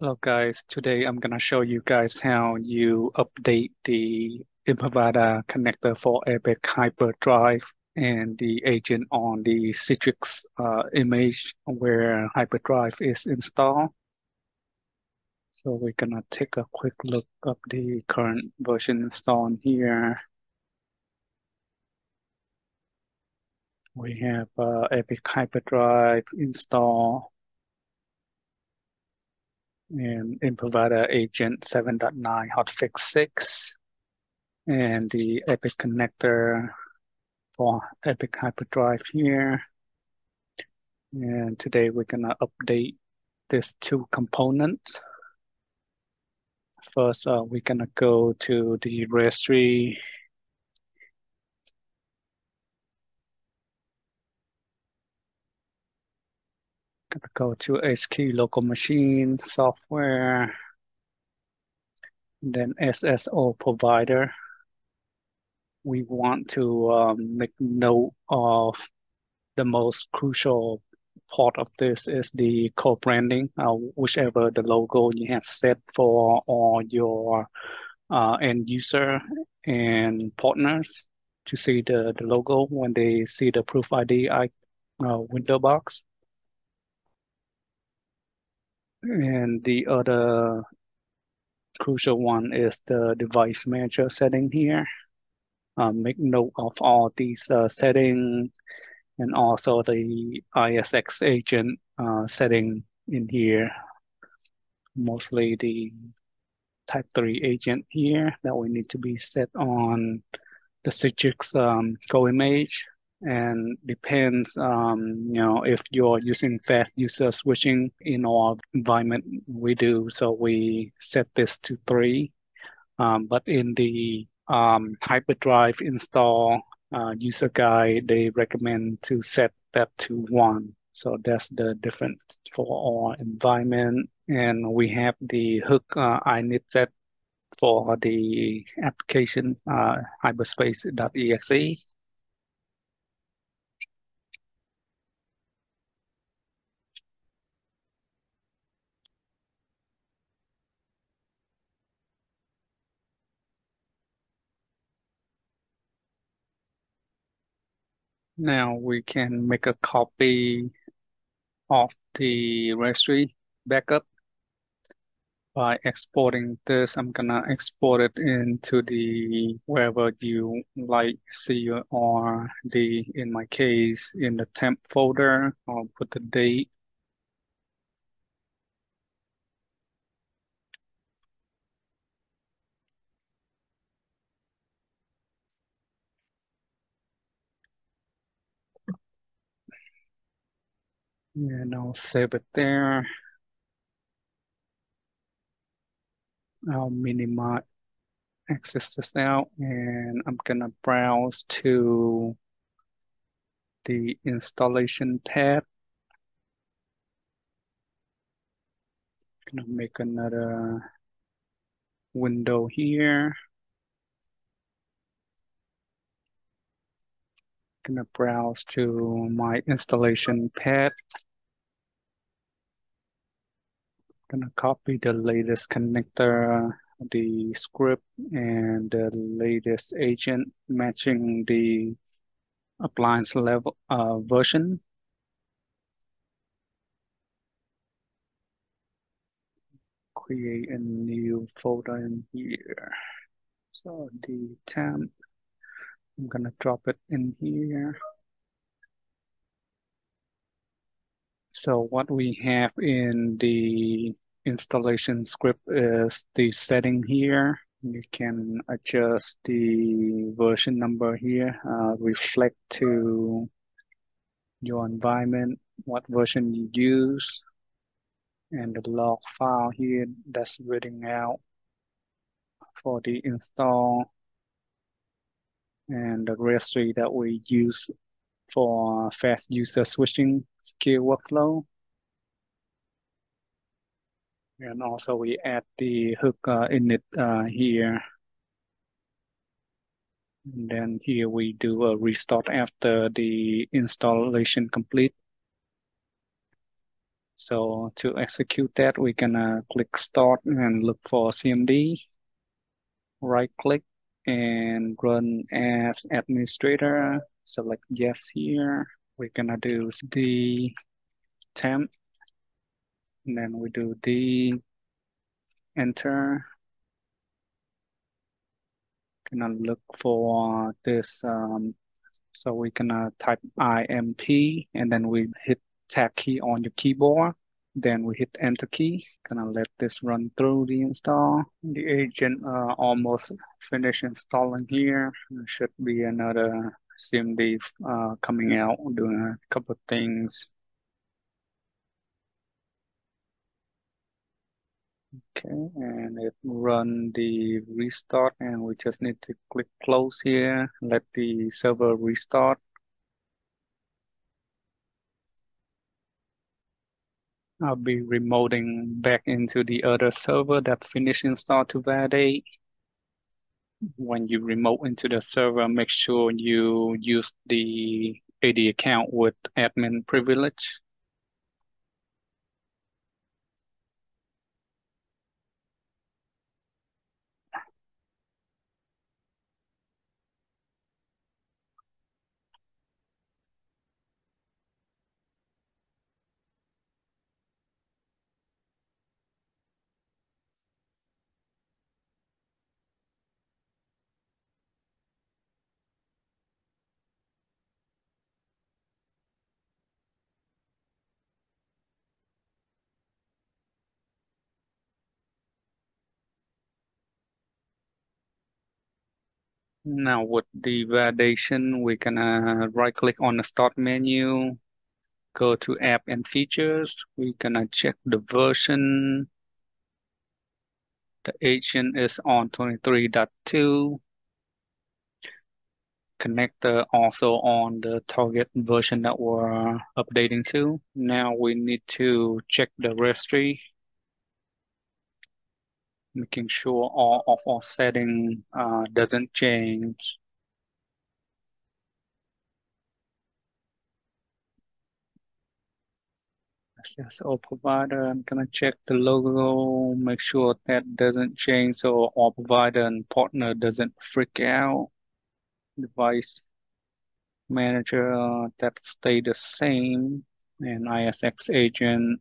Hello guys, today I'm gonna show you guys how you update the Imprivata connector for Epic Hyperdrive and the agent on the Citrix uh, image where Hyperdrive is installed. So we're gonna take a quick look of the current version installed here. We have uh, Epic Hyperdrive installed and in Imprivata Agent 7.9 hotfix 6 and the Epic connector for Epic Hyperdrive here. And today we're gonna update this two components. First, uh, we're gonna go to the registry go to HK local machine software, then SSO provider. We want to um, make note of the most crucial part of this is the co-branding, uh, whichever the logo you have set for all your uh, end user and partners to see the, the logo when they see the ProveID uh, window box. And the other crucial one is the device manager setting here. Um, make note of all these uh, settings and also the ISX agent uh, setting in here. Mostly the type 3 agent here that we need to be set on the Citrix um, gold image and depends um, you know if you're using fast user switching in our environment we do. So we set this to three. Um, but in the um, hyperdrive install uh, user guide they recommend to set that to one. So that's the difference for our environment. And we have the hook uh, init set for the application uh, hyperspace.exe Now we can make a copy of the registry backup by exporting this. I'm gonna export it into the wherever you like see or the in my case in the temp folder. I'll put the date and I'll save it there. I'll minimize access this out and I'm gonna browse to the installation tab. Gonna make another window here. Gonna browse to my installation path. Gonna copy the latest connector, the script, and the latest agent matching the appliance level uh, version. Create a new folder in here. So the temp, I'm gonna drop it in here. So what we have in the installation script is the setting here. You can adjust the version number here, uh, reflect to your environment, what version you use, and the log file here that's reading out for the install and the registry that we use for fast user switching secure workflow. And also we add the hook uh, init uh, here. And then here we do a restart after the installation complete. So to execute that, we're gonna click start and look for CMD. Right click and run as administrator. Select yes here. We're gonna do the temp. And then we do the enter. Gonna look for this. Um, so we're gonna type IMP and then we hit tab key on your keyboard. Then we hit enter key. Gonna let this run through the install. The agent uh, almost finished installing here. There should be another CMD uh, coming out doing a couple of things. Okay, and it run the restart and we just need to click close here, let the server restart. I'll be remoting back into the other server that finished install to validate. When you remote into the server, make sure you use the AD account with admin privilege. Now with the validation, we're gonna uh, right click on the start menu, go to app and features. We're gonna check the version. The agent is on 23.2. Connector uh, also on the target version that we're updating to. Now we need to check the registry making sure all of our setting uh, doesn't change. SSO provider, I'm gonna check the logo, make sure that doesn't change so our provider and partner doesn't freak out. Device manager, that stay the same. And ISX agent,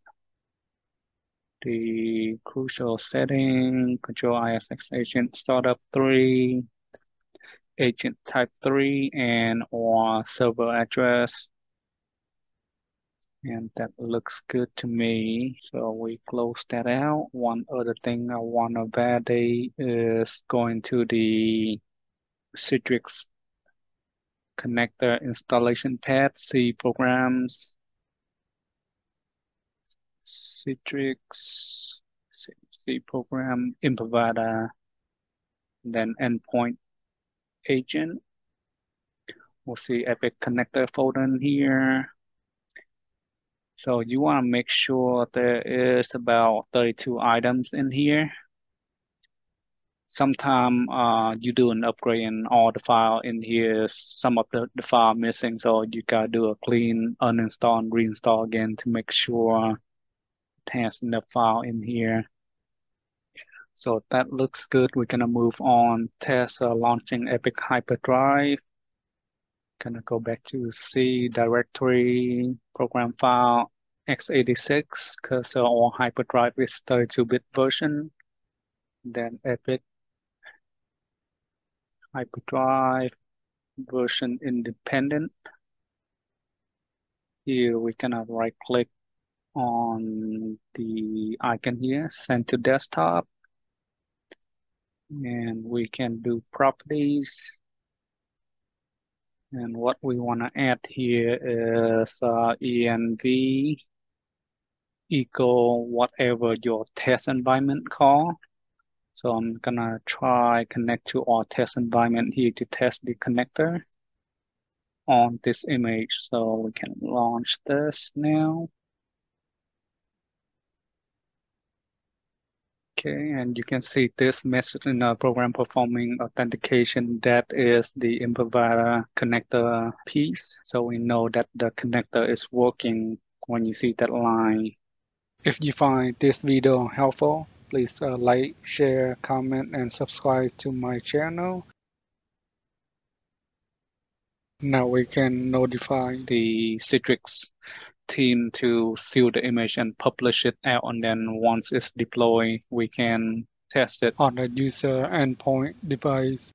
the crucial setting, control ISX agent startup three, agent type three, and or server address. And that looks good to me. So we close that out. One other thing I want to validate is going to the Citrix connector installation path, C programs, Citrix, C program, Imprivata, then endpoint agent. We'll see Epic connector folder in here. So you want to make sure there is about 32 items in here. Sometime uh, you do an upgrade and all the file in here, some of the, the file missing. So you gotta do a clean uninstall and reinstall again to make sure has the file in here. So that looks good. We're gonna move on. Test uh, launching Epic Hyperdrive. Gonna go back to C directory program file x86 because uh, our hyperdrive is 32-bit version. Then Epic hyperdrive version independent. Here we can right click on the icon here, send to desktop. And we can do properties. And what we want to add here is uh, env equal whatever your test environment call. So I'm gonna try connect to our test environment here to test the connector on this image. So we can launch this now. Okay, and you can see this message in the program performing authentication. That is the Imprivata connector piece. So we know that the connector is working when you see that line. If you find this video helpful, please uh, like, share, comment, and subscribe to my channel. Now we can notify the Citrix team to seal the image and publish it out. And then once it's deployed, we can test it on a user endpoint device.